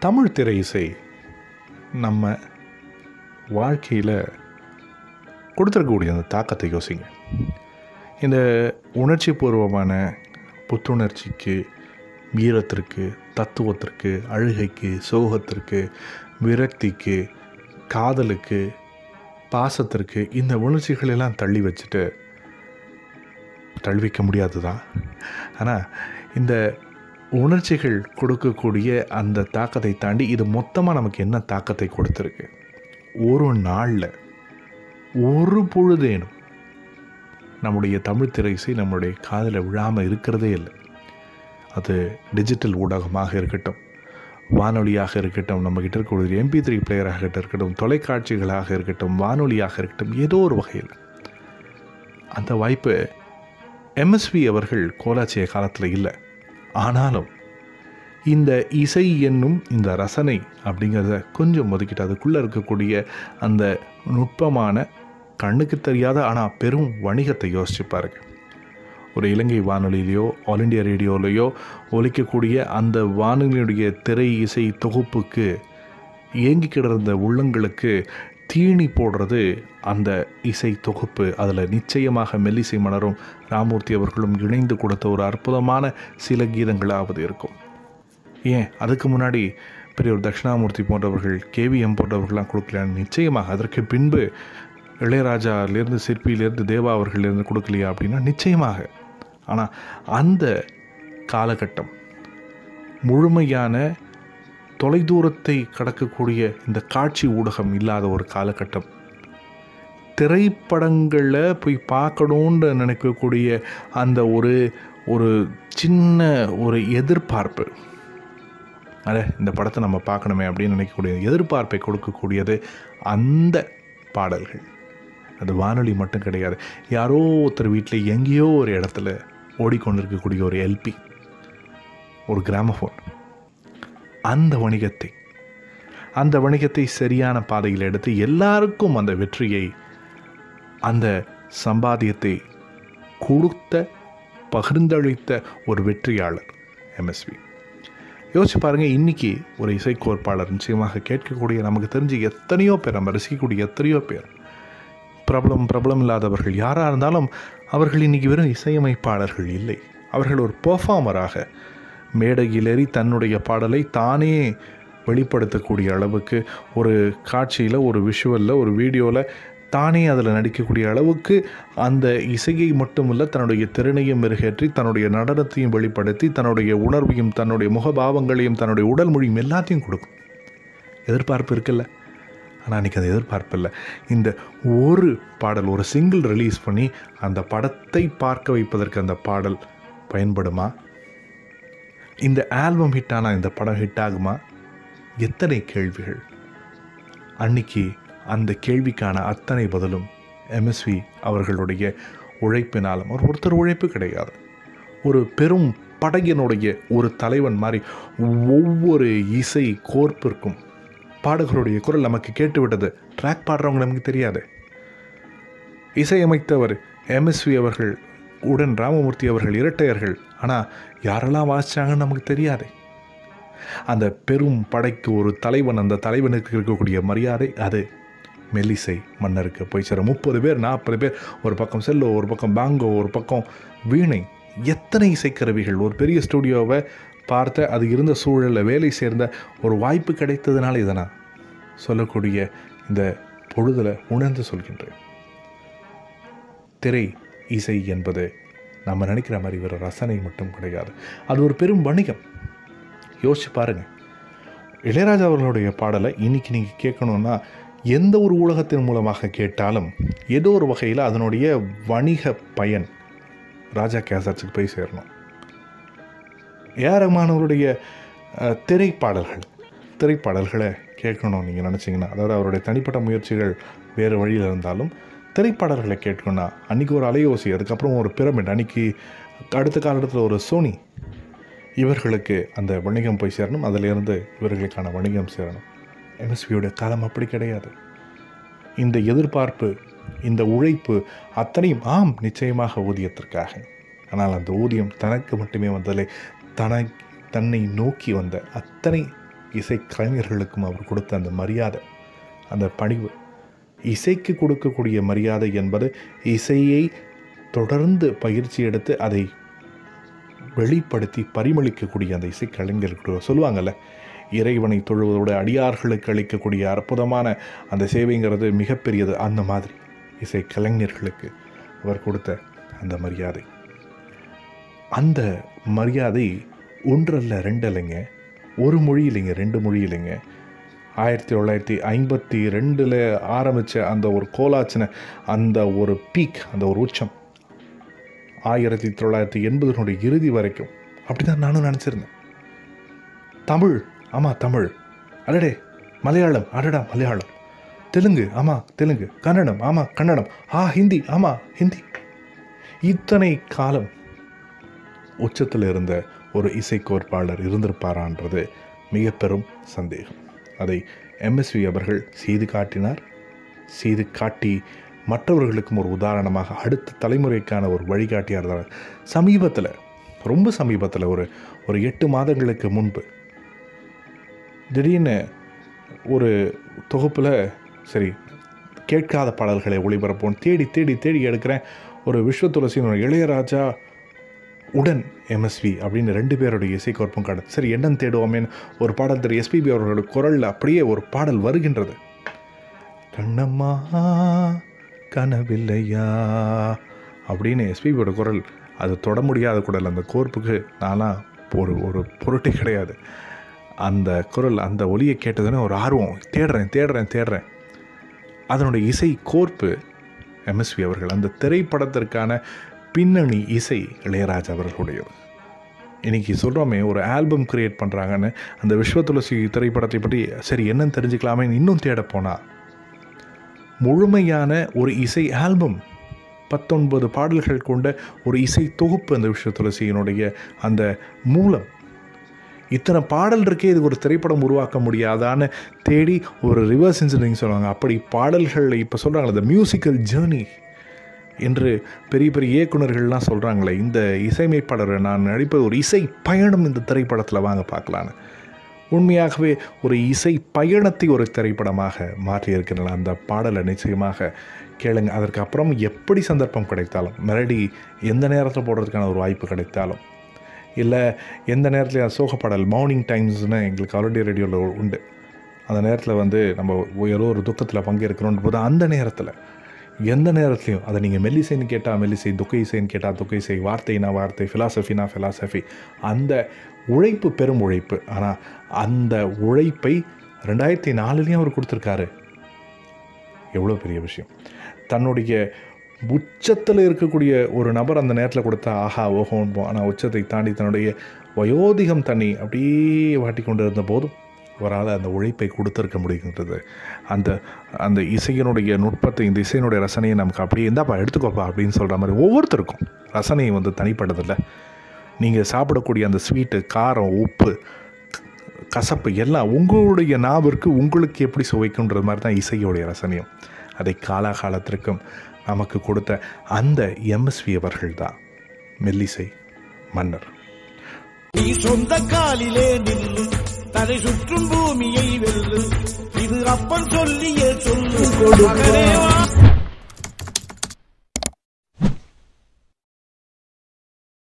தமிழ் திரை இசை நம்ம வாழ்க்கையில் கொடுத்துருக்கக்கூடிய அந்த தாக்கத்தை யோசிங்க. இந்த உணர்ச்சி பூர்வமான புத்துணர்ச்சிக்கு வீரத்திற்கு தத்துவத்திற்கு அழுகைக்கு சோகத்திற்கு விரக்திக்கு காதலுக்கு பாசத்திற்கு இந்த உணர்ச்சிகளெல்லாம் தள்ளி வச்சுட்டு தழுவிக்க முடியாது தான் ஆனால் இந்த உணர்ச்சிகள் கொடுக்கக்கூடிய அந்த தாக்கத்தை தாண்டி இது மொத்தமாக நமக்கு என்ன தாக்கத்தை கொடுத்துருக்கு? ஒரு நாளில் ஒரு பொழுதேனும் நம்முடைய தமிழ் திரைசை நம்முடைய காதில் விழாமல் இருக்கிறதே இல்லை. அது டிஜிட்டல் ஊடகமாக இருக்கட்டும் வானொலியாக இருக்கட்டும் நம்மக்கிட்ட இருக்கக்கூடிய எம்பி த்ரீ பிளேயராக இருக்கட்டும் தொலைக்காட்சிகளாக இருக்கட்டும் வானொலியாக இருக்கட்டும் ஏதோ ஒரு வகையில். அந்த வாய்ப்பு எம்எஸ்வி அவர்கள் கோலாச்சிய காலத்தில் இல்லை. ஆனாலும் இந்த இசை என்னும் இந்த ரசனை அப்படிங்கிறத கொஞ்சம் ஒதுக்கிட்டு அதுக்குள்ளே இருக்கக்கூடிய அந்த நுட்பமான கண்ணுக்கு தெரியாத ஆனால் பெரும் வணிகத்தை யோசிச்சு பாருங்கள் ஒரு இலங்கை வானொலியிலையோ ஆல் இண்டியா ரேடியோலையோ ஒலிக்கக்கூடிய அந்த வானொலியுடைய திரை இசை தொகுப்புக்கு இயங்கி கிடந்த உள்ளங்களுக்கு தீனி போடுறது அந்த இசை தொகுப்பு. அதில் நிச்சயமாக மெல்லிசை மலரும் ராமூர்த்தி அவர்களும் இணைந்து கொடுத்த ஒரு அற்புதமான சில கீதங்களாவது இருக்கும். ஏன்? அதுக்கு முன்னாடி பெரிய ஒரு தட்சிணாமூர்த்தி போன்றவர்கள் கேவிஎம் போன்றவர்கள்லாம் கொடுக்கலையான்னு நிச்சயமாக அதற்கு பின்பு இளையராஜாலேருந்து சிற்பியிலேருந்து தேவா அவர்கள்லேருந்து கொடுக்கலையா அப்படின்னா நிச்சயமாக. ஆனால் அந்த காலகட்டம் முழுமையான தொலைதூரத்தை கடக்கக்கூடிய இந்த காட்சி ஊடகம் இல்லாத ஒரு காலகட்டம். திரைப்படங்களில் போய் பார்க்கணுன்ற நினைக்கக்கூடிய அந்த ஒரு ஒரு சின்ன ஒரு எதிர்பார்ப்பு. அட இந்த படத்தை நம்ம பார்க்கணுமே அப்படின்னு நினைக்கக்கூடிய எதிர்பார்ப்பை கொடுக்கக்கூடியது அந்த பாடல்கள். அது வானொலி மட்டும் கிடையாது. யாரோ ஒருத்தர் வீட்டில் எங்கேயோ ஒரு இடத்துல ஓடிக்கொண்டிருக்கக்கூடிய ஒரு எல்பி ஒரு கிராமஃபோன் அந்த வணிகத்தை அந்த வணிகத்தை சரியான பாதையில் எடுத்து எல்லாருக்கும் அந்த வெற்றியை அந்த சம்பாத்தியத்தை கொடுத்த பகிர்ந்தளித்த ஒரு வெற்றியாளர் எம்எஸ்வி யோசிச்சு பாருங்கள் இன்றைக்கி ஒரு இசைக்கோர்ப்பாளர் நிச்சயமாக கேட்கக்கூடிய நமக்கு தெரிஞ்சு எத்தனையோ பேர் நம்ம ரசிக்கக்கூடிய எத்தனையோ பேர் பிரபலம் பிரபலம் இல்லாதவர்கள் யாராக இருந்தாலும் அவர்கள் இன்றைக்கி வெறும் இசையமைப்பாளர்கள் இல்லை. அவர்கள் ஒரு பெர்ஃபார்மராக மேடையிலேறி தன்னுடைய பாடலை தானே வெளிப்படுத்தக்கூடிய அளவுக்கு ஒரு காட்சியில் ஒரு விஷுவலில் ஒரு வீடியோவில் தானே அதில் நடிக்கக்கூடிய அளவுக்கு அந்த இசையை மட்டுமல்ல தன்னுடைய திறனையும் மெருகேற்றி தன்னுடைய நடனத்தையும் வெளிப்படுத்தி தன்னுடைய உணர்வையும் தன்னுடைய முகபாவங்களையும் தன்னுடைய உடல் மொழியும் எல்லாத்தையும் கொடுக்கும். எதிர்பார்ப்பு இருக்குல்ல? ஆனால் அன்றைக்கி அது எதிர்பார்ப்பு இல்லை. இந்த ஒரு பாடல் ஒரு சிங்கிள் ரிலீஸ் பண்ணி அந்த படத்தை பார்க்க வைப்பதற்கு அந்த பாடல் பயன்படுமா? இந்த ஆல்பம் ஹிட் ஆனால் இந்த படம் ஹிட் ஆகுமா எத்தனை கேள்விகள். அன்னைக்கு அந்த கேள்விக்கான அத்தனை பதிலும் எம்எஸ்வி அவர்களுடைய உழைப்பினாலும் ஒரு ஒருத்தர் உழைப்பு கிடையாது. ஒரு பெரும் படையனுடைய ஒரு தலைவன் மாதிரி ஒவ்வொரு இசை கோர்ப்பிற்கும் பாடகருடைய குரல் நமக்கு கேட்டுவிட்டது. ட்ராக் பாடுறவங்க நமக்கு தெரியாது. இசையமைத்தவர் எம்எஸ்வி அவர்கள் உடன் ராமமூர்த்தி அவர்கள் இரட்டையர்கள். ஆனால் யாரெல்லாம் வாசித்தாங்கன்னு நமக்கு தெரியாது. அந்த பெரும் படைக்கு ஒரு தலைவன் அந்த தலைவனுக்கு இருக்கக்கூடிய மரியாதை அது. மெல்லிசை மன்னருக்கு போய் சேரும் முப்பது பேர் நாற்பது பேர் ஒரு பக்கம் செல்லோ ஒரு பக்கம் பாங்கோ ஒரு பக்கம் வீணை. எத்தனை இசைக்கருவிகள்? ஒரு பெரிய ஸ்டுடியோவை பார்த்த அது இருந்த சூழலில் வேலை சேர்ந்த ஒரு வாய்ப்பு கிடைத்ததுனால இதை நான் சொல்லக்கூடிய இந்த பொழுதில் உணர்ந்து சொல்கின்றேன். திரை இசை என்பது நம்ம நினைக்கிற மாதிரி ஒரு ரசனை மட்டும் கிடையாது. அது ஒரு பெரும் வணிகம். யோசிச்சு பாருங்கள் இளையராஜா அவர்களுடைய பாடலை இன்னைக்கு நீங்கள் கேட்கணுன்னா எந்த ஒரு ஊடகத்தின் மூலமாக கேட்டாலும் ஏதோ ஒரு வகையில் அதனுடைய வணிக பயன் ராஜா கேசட்ஸுக்கு போய் சேரணும். ஏஆர் ரஹ்மானவருடைய திரைப்பாடல்கள் திரைப்பாடல்களை கேட்கணும் நீங்கள் நினச்சிங்கன்னா அதாவது அவருடைய தனிப்பட்ட முயற்சிகள் வேறு வழியில் இருந்தாலும் திரைப்பாடல்களை கேட்கணும்னா அன்றைக்கி ஒரு அலையோசி அதுக்கப்புறம் ஒரு பிரமிட். அன்றைக்கி அடுத்த காலத்தில் ஒரு சோனி. இவர்களுக்கு அந்த வணிகம் போய் சேரணும். அதிலிருந்து இவர்களுக்கான வணிகம் சேரணும். எம்எஸ்பியோட காலம் அப்படி கிடையாது. இந்த எதிர்பார்ப்பு இந்த உழைப்பு அத்தனையும் ஆம் நிச்சயமாக ஊதியத்திற்காக. ஆனால் அந்த ஊதியம் தனக்கு மட்டுமே வந்ததில்லை. தன தன்னை நோக்கி வந்த அத்தனை இசை கலைஞர்களுக்கும் அவர் கொடுத்த அந்த மரியாதை அந்த பணிவு இசைக்கு கொடுக்கக்கூடிய மரியாதை என்பது இசையை தொடர்ந்து பயிற்சி எடுத்து அதை வெளிப்படுத்தி பரிமளிக்கக்கூடிய அந்த இசைக்கலைஞர்கள் சொல்லுவாங்கள்ல இறைவனை தொழுவதோட அடியார்களுக்கு அளிக்கக்கூடிய அற்புதமான அந்த சேவைங்கிறது மிகப்பெரியது. அந்த மாதிரி இசை கலைஞர்களுக்கு அவர் கொடுத்த அந்த மரியாதை. அந்த மரியாதை ஒன்றல்ல ரெண்டு இல்லைங்க ஒரு மொழி இல்லைங்க ரெண்டு மொழி இல்லைங்க ஆயிரத்தி தொள்ளாயிரத்தி ஐம்பத்தி ரெண்டில் ஆரம்பித்த அந்த ஒரு கோலாச்சின அந்த ஒரு பீக் அந்த ஒரு உச்சம் ஆயிரத்தி தொள்ளாயிரத்தி எண்பதுனுடைய இறுதி வரைக்கும். அப்படி தான் நானும் நினச்சிருந்தேன். தமிழ் ஆமாம் தமிழ். அடடே மலையாளம் அடடா மலையாளம். தெலுங்கு ஆமாம் தெலுங்கு. கன்னடம் ஆமாம் கன்னடம். ஆ ஹிந்தி ஆமாம் ஹிந்தி. இத்தனை காலம் உச்சத்தில் இருந்த ஒரு இசைக்கோட்பாளர் இருந்திருப்பாரான்றது மிக பெரும் சந்தேகம். அதை எம்எஸ்வி அவர்கள் செய்து காட்டினார். செய்து காட்டி மற்றவர்களுக்கும் ஒரு உதாரணமாக அடுத்த தலைமுறைக்கான ஒரு வழிகாட்டியாக இருந்தார் சமீபத்தில் ரொம்ப சமீபத்தில் ஒரு ஒரு எட்டு மாதங்களுக்கு முன்பு திடீர்னு ஒரு தொகுப்பில் சரி கேட்காத பாடல்களை ஒளிபரப்போம் தேடி தேடி தேடி எடுக்கிறேன். ஒரு விஸ்வ துளசியின் இளையராஜா உடன் எம்எஸ்வி அப்படின்னு ரெண்டு பேருடைய இசைக்கோர்ப்பும் காடு. சரி என்னன்னு தேடுவோமேன்னு ஒரு பாடல் திரு எஸ்பிபி அவர்களோட குரலில் அப்படியே ஒரு பாடல் வருகின்றது. கண்ணம்மா கனவில்லையா? அப்படின்னு எஸ்பிபியோட குரல். அது தொட முடியாத குரல். அந்த கோர்ப்புக்கு நானாக ஒரு ஒரு பொருட்டே கிடையாது. அந்த குரல் அந்த ஒலியை கேட்டதுன்னு ஒரு ஆர்வம். தேடுறேன் தேடுறேன் தேடுறேன். அதனுடைய இசை கோர்ப்பு எம்எஸ்வி அவர்கள். அந்த திரைப்படத்திற்கான பின்னணி இசை இளையராஜா அவர்களுடையது. இன்றைக்கி சொல்கிறோமே ஒரு ஆல்பம் க்ரியேட் பண்ணுறாங்கன்னு அந்த விஸ்வ துளசி திரைப்படத்தை பற்றி சரி என்னன்னு தெரிஞ்சுக்கலாமே இன்னும் தேட போனால் முழுமையான ஒரு இசை ஆல்பம் பத்தொன்பது பாடல்கள் கொண்ட ஒரு இசை தொகுப்பு அந்த விஸ்வ துளசியினுடைய அந்த மூலம். இத்தனை பாடல் இருக்கே இதுக்கு ஒரு திரைப்படம் உருவாக்க முடியாதான்னு தேடி ஒரு ரிவர்ஸ் இன்ஜினியரிங் சொல்லுவாங்க. அப்படி பாடல்கள் இப்போ சொல்கிறாங்களே இந்த மியூசிக்கல் ஜேர்னி என்று பெரிய பெரிய இயக்குனர்கள்லாம் சொல்கிறாங்களே இந்த இசையமைப்பாளரை நான் நடிப்பது ஒரு இசை பயணம் இந்த திரைப்படத்தில் வாங்க பார்க்கலான்னு. உண்மையாகவே ஒரு இசை பயணத்தை ஒரு திரைப்படமாக மாற்றியிருக்கின்றன அந்த பாடலை நிச்சயமாக கேளுங்க. அதற்கு அப்புறம் எப்படி சந்தர்ப்பம் கிடைத்தாலும் மெலடி எந்த நேரத்தில் போடுறதுக்கான ஒரு வாய்ப்பு கிடைத்தாலும் இல்லை எந்த நேரத்தில் சோக பாடல் மார்னிங் டைம்ஸ்னு எங்களுக்கு ஆல்ரெடி ரேடியோவில் உண்டு. அந்த நேரத்தில் வந்து நம்ம ஏதோ ஒரு துக்கத்தில் பங்கேற்கிறோன்ற போது அந்த நேரத்தில் எந்த நேரத்துலையும் அதை நீங்கள் மெல்லிசைன்னு கேட்டால் மெல்லிசை துக்க இசைன்னு கேட்டால் துக்க இசை வார்த்தைனா வார்த்தை ஃபிலாசபினா ஃபிலாசபி அந்த உழைப்பு பெரும் உழைப்பு. ஆனால் அந்த உழைப்பை ரெண்டாயிரத்தி நாலுலேயும் அவர் கொடுத்துருக்காரு. எவ்வளோ பெரிய விஷயம். தன்னுடைய உச்சத்தில் இருக்கக்கூடிய ஒரு நபர் அந்த நேரத்தில் கொடுத்தா ஆஹா ஓஹோன்போம் ஆனால் உச்சத்தை தாண்டி தன்னுடைய வயோதிகம் தண்ணி அப்படியே வாட்டி கொண்டு இருந்த போதும் அவரால் அந்த உழைப்பை கொடுத்துருக்க முடியுங்கிறது அந்த அந்த இசையினுடைய நுட்பத்தை இந்த இசையினுடைய ரசனையை நமக்கு அப்படியே இந்தாப்பா எடுத்துக்கோப்பா அப்படின்னு சொல்கிற மாதிரி ஒவ்வொருத்தருக்கும் ரசனையை வந்து தனிப்பட்டதில்லை நீங்கள் சாப்பிடக்கூடிய அந்த ஸ்வீட்டு காரம் உப்பு கசப்பு எல்லாம் உங்களுடைய நாவிற்கு உங்களுக்கு எப்படி சுவைக்குன்றது மாதிரி தான் இசையோடைய ரசனையும். அதை காலாகாலத்திற்கும் நமக்கு கொடுத்த அந்த எம்எஸ்வி அவர்கள் தான். மெல்லிசை மன்னர். நீ சொந்த காலிலே நில்லு. தலை சுற்றும் பூமியை வெல்லு. இது அப்பன் சொல்லிய சொல்லு. மகனே